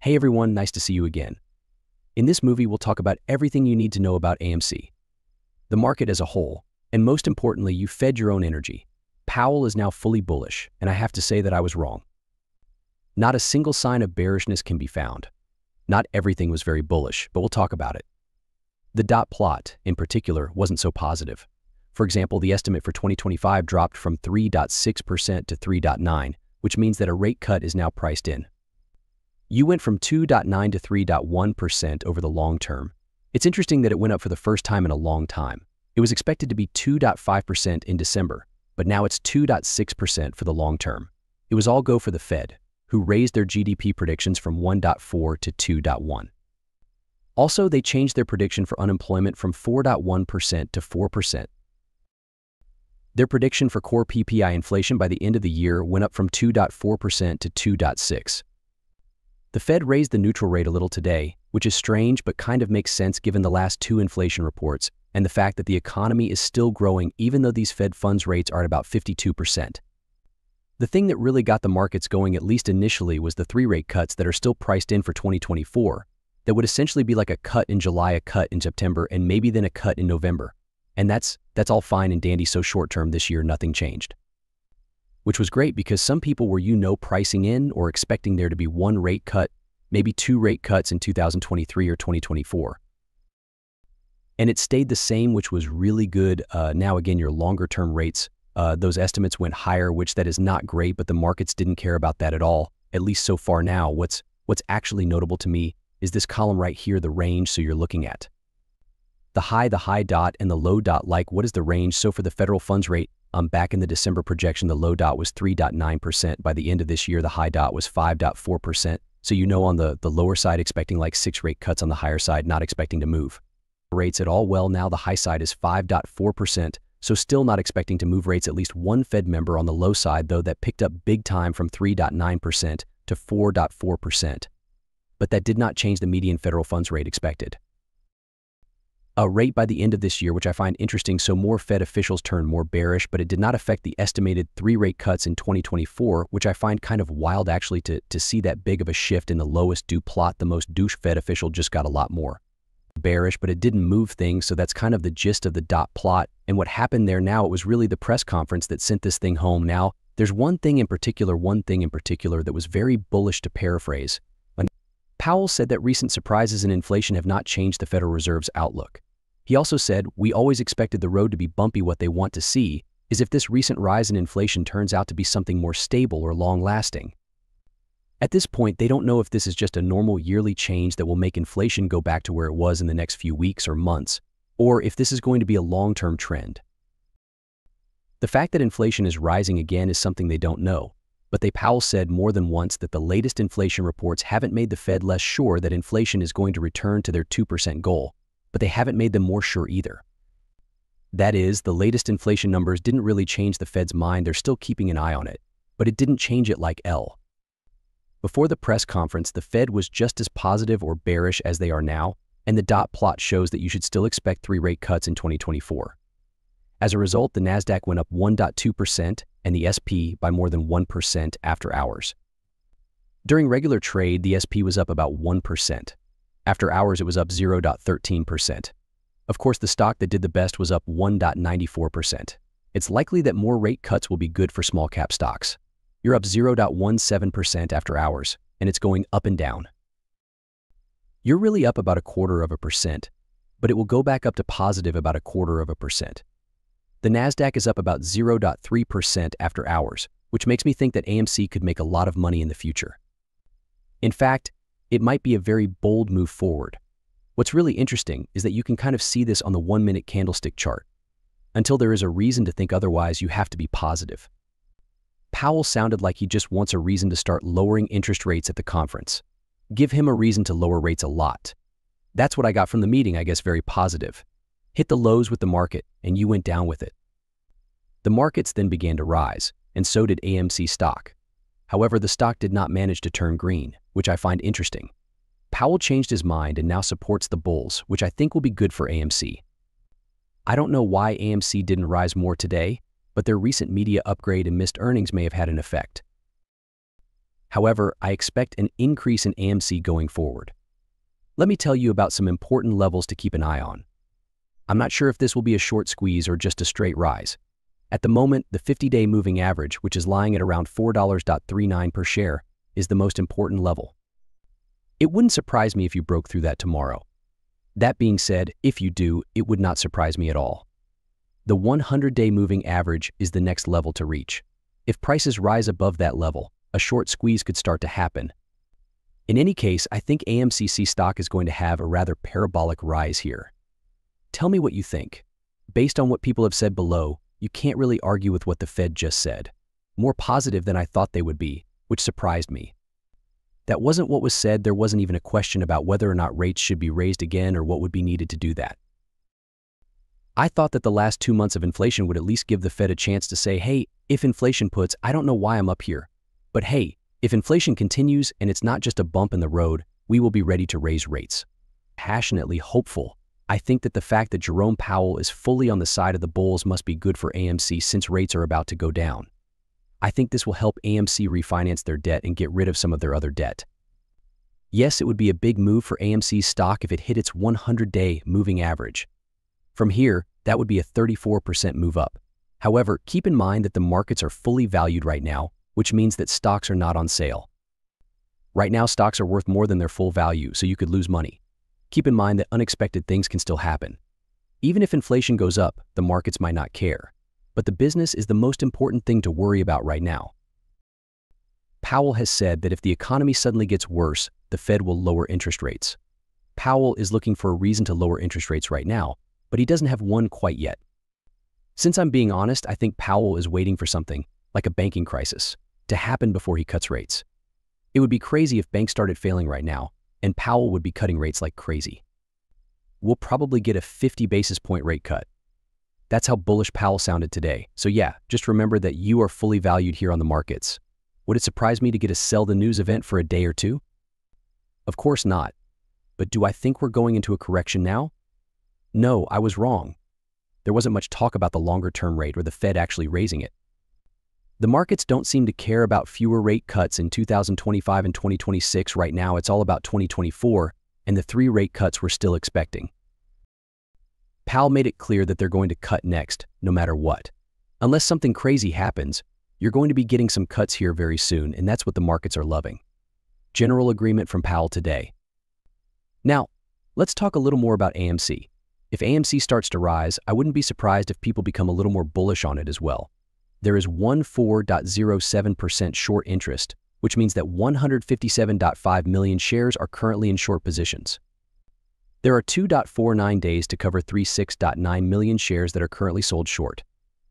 Hey everyone, nice to see you again. In this movie, we'll talk about everything you need to know about AMC, the market as a whole, and most importantly, you fed your own energy. Powell is now fully bullish, and I have to say that I was wrong. Not a single sign of bearishness can be found. Not everything was very bullish, but we'll talk about it. The dot plot, in particular, wasn't so positive. For example, the estimate for 2025 dropped from 3.6% to 3.9, which means that a rate cut is now priced in. You went from 2.9 to 3.1% over the long term. It's interesting that it went up for the first time in a long time. It was expected to be 2.5% in December, but now it's 2.6% for the long term. It was all go for the Fed, who raised their GDP predictions from 1.4 to 2.1. Also, they changed their prediction for unemployment from 4.1% to 4%. Their prediction for core PPI inflation by the end of the year went up from 2.4% to 2.6. The Fed raised the neutral rate a little today, which is strange but kind of makes sense given the last two inflation reports and the fact that the economy is still growing even though these Fed funds rates are at about 52%. The thing that really got the markets going at least initially was the three rate cuts that are still priced in for 2024 that would essentially be like a cut in July, a cut in September, and maybe then a cut in November. And that's, that's all fine and dandy so short term this year nothing changed which was great because some people were you know pricing in or expecting there to be one rate cut, maybe two rate cuts in 2023 or 2024. And it stayed the same, which was really good. Uh, now, again, your longer term rates, uh, those estimates went higher, which that is not great, but the markets didn't care about that at all, at least so far now. What's, what's actually notable to me is this column right here, the range, so you're looking at. The high, the high dot, and the low dot, like what is the range? So for the federal funds rate, um, back in the December projection, the low dot was 3.9%. By the end of this year, the high dot was 5.4%. So you know on the, the lower side, expecting like six rate cuts on the higher side, not expecting to move. Rates at all well now, the high side is 5.4%. So still not expecting to move rates at least one Fed member on the low side, though that picked up big time from 3.9% to 4.4%. But that did not change the median federal funds rate expected Uh, a rate by the end of this year, which I find interesting. So more Fed officials turned more bearish, but it did not affect the estimated three rate cuts in 2024, which I find kind of wild actually to, to see that big of a shift in the lowest dot plot. The most dovish Fed official just got a lot more bearish, but it didn't move things. So that's kind of the gist of the dot plot. And what happened there now, it was really the press conference that sent this thing home. Now, there's one thing in particular, one thing in particular that was very bullish to paraphrase. Powell said that recent surprises in inflation have not changed the Federal Reserve's outlook. He also said, We always expected the road to be bumpy. What they want to see is if this recent rise in inflation turns out to be something more stable or long lasting. At this point, they don't know if this is just a normal yearly change that will make inflation go back to where it was in the next few weeks or months, or if this is going to be a long term trend. The fact that inflation is rising again is something they don't know, but they Powell said more than once that the latest inflation reports haven't made the Fed less sure that inflation is going to return to their 2% goal, but they haven't made them more sure either. That is, the latest inflation numbers didn't really change the Fed's mind, they're still keeping an eye on it, but it didn't change it like L. Before the press conference, the Fed was just as positive or bearish as they are now, and the dot plot shows that you should still expect three rate cuts in 2024. As a result, the NASDAQ went up 1.2% and the SP by more than 1% after hours. During regular trade, the SP was up about 1%. After hours, it was up 0.13%. Of course, the stock that did the best was up 1.94%. It's likely that more rate cuts will be good for small cap stocks. You're up 0.17% after hours, and it's going up and down. You're really up about a quarter of a percent, but it will go back up to positive about a quarter of a percent. The NASDAQ is up about 0.3% after hours, which makes me think that AMC could make a lot of money in the future. In fact, it might be a very bold move forward. What's really interesting is that you can kind of see this on the one minute candlestick chart. Until there is a reason to think otherwise, you have to be positive. Powell sounded like he just wants a reason to start lowering interest rates at the conference. Give him a reason to lower rates a lot. That's what I got from the meeting, I guess, very positive. Hit the lows with the market, and you went down with it. The markets then began to rise, and so did AMC stock. However, the stock did not manage to turn green, which I find interesting. Powell changed his mind and now supports the bulls, which I think will be good for AMC. I don't know why AMC didn't rise more today, but their recent media upgrade and missed earnings may have had an effect. However, I expect an increase in AMC going forward. Let me tell you about some important levels to keep an eye on. I'm not sure if this will be a short squeeze or just a straight rise. At the moment, the 50-day moving average, which is lying at around $4.39 per share, is the most important level. It wouldn't surprise me if you broke through that tomorrow. That being said, if you do, it would not surprise me at all. The 100-day moving average is the next level to reach. If prices rise above that level, a short squeeze could start to happen. In any case, I think AMC stock is going to have a rather parabolic rise here. Tell me what you think. Based on what people have said below, you can't really argue with what the Fed just said. More positive than I thought they would be, which surprised me. That wasn't what was said, there wasn't even a question about whether or not rates should be raised again or what would be needed to do that. I thought that the last two months of inflation would at least give the Fed a chance to say, hey, if inflation puts, I don't know why I'm up here. But hey, if inflation continues and it's not just a bump in the road, we will be ready to raise rates. Passionately hopeful, I think that the fact that Jerome Powell is fully on the side of the bulls must be good for AMC since rates are about to go down. I think this will help AMC refinance their debt and get rid of some of their other debt. Yes, it would be a big move for AMC's stock if it hit its 100-day moving average. From here, that would be a 34% move up. However, keep in mind that the markets are fully valued right now, which means that stocks are not on sale. Right now, stocks are worth more than their full value, so you could lose money. Keep in mind that unexpected things can still happen. Even if inflation goes up, the markets might not care but the business is the most important thing to worry about right now. Powell has said that if the economy suddenly gets worse, the Fed will lower interest rates. Powell is looking for a reason to lower interest rates right now, but he doesn't have one quite yet. Since I'm being honest, I think Powell is waiting for something, like a banking crisis, to happen before he cuts rates. It would be crazy if banks started failing right now, and Powell would be cutting rates like crazy. We'll probably get a 50 basis point rate cut, that's how bullish Powell sounded today. So yeah, just remember that you are fully valued here on the markets. Would it surprise me to get a sell the news event for a day or two? Of course not. But do I think we're going into a correction now? No, I was wrong. There wasn't much talk about the longer term rate or the Fed actually raising it. The markets don't seem to care about fewer rate cuts in 2025 and 2026 right now. It's all about 2024 and the three rate cuts we're still expecting. Powell made it clear that they're going to cut next, no matter what. Unless something crazy happens, you're going to be getting some cuts here very soon, and that's what the markets are loving. General agreement from Powell today. Now, let's talk a little more about AMC. If AMC starts to rise, I wouldn't be surprised if people become a little more bullish on it as well. There is 14.07% short interest, which means that 157.5 million shares are currently in short positions. There are 2.49 days to cover 36.9 million shares that are currently sold short.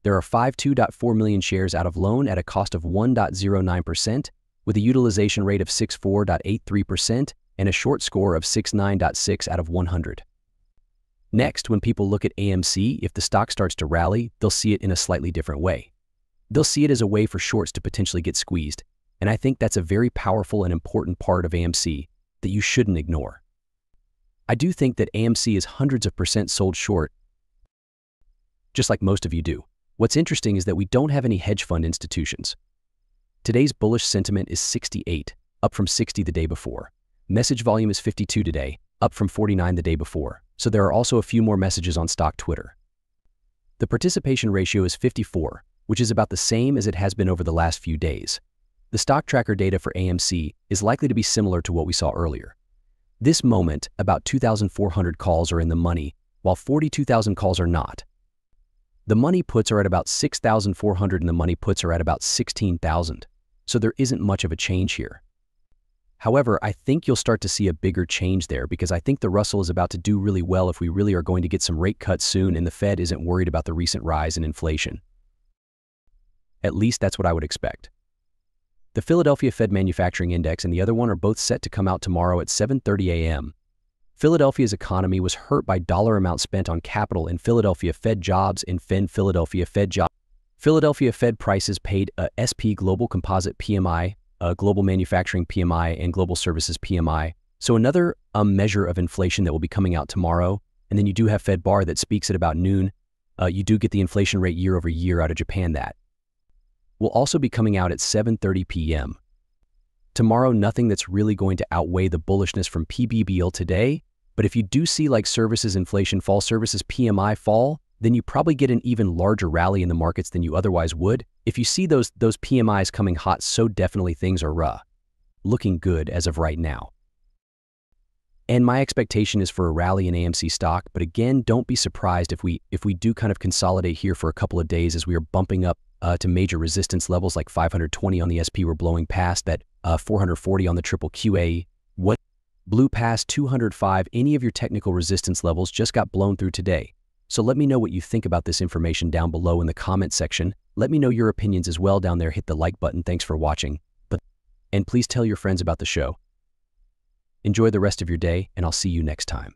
There are 52.4 million shares out of loan at a cost of 1.09%, with a utilization rate of 64.83% and a short score of 69.6 out of 100. Next, when people look at AMC, if the stock starts to rally, they'll see it in a slightly different way. They'll see it as a way for shorts to potentially get squeezed, and I think that's a very powerful and important part of AMC that you shouldn't ignore. I do think that AMC is hundreds of percent sold short, just like most of you do. What's interesting is that we don't have any hedge fund institutions. Today's bullish sentiment is 68, up from 60 the day before. Message volume is 52 today, up from 49 the day before, so there are also a few more messages on stock Twitter. The participation ratio is 54, which is about the same as it has been over the last few days. The stock tracker data for AMC is likely to be similar to what we saw earlier. This moment, about 2,400 calls are in the money, while 42,000 calls are not. The money puts are at about 6,400 and the money puts are at about 16,000, so there isn't much of a change here. However, I think you'll start to see a bigger change there because I think the Russell is about to do really well if we really are going to get some rate cuts soon and the Fed isn't worried about the recent rise in inflation. At least that's what I would expect. The Philadelphia Fed Manufacturing Index and the other one are both set to come out tomorrow at 7.30 a.m. Philadelphia's economy was hurt by dollar amount spent on capital in Philadelphia Fed jobs in Fin Philadelphia Fed jobs. Philadelphia Fed prices paid a SP Global Composite PMI, a Global Manufacturing PMI, and Global Services PMI. So another um, measure of inflation that will be coming out tomorrow. And then you do have Fed Barr that speaks at about noon. Uh, you do get the inflation rate year over year out of Japan that will also be coming out at 7.30 p.m. Tomorrow, nothing that's really going to outweigh the bullishness from PBBL today. But if you do see like services inflation fall, services PMI fall, then you probably get an even larger rally in the markets than you otherwise would. If you see those, those PMIs coming hot, so definitely things are uh, looking good as of right now. And my expectation is for a rally in AMC stock, but again, don't be surprised if we if we do kind of consolidate here for a couple of days as we are bumping up uh, to major resistance levels like 520 on the SP. We're blowing past that uh, 440 on the triple QA. What blew past 205? Any of your technical resistance levels just got blown through today. So let me know what you think about this information down below in the comment section. Let me know your opinions as well down there. Hit the like button. Thanks for watching. But and please tell your friends about the show. Enjoy the rest of your day, and I'll see you next time.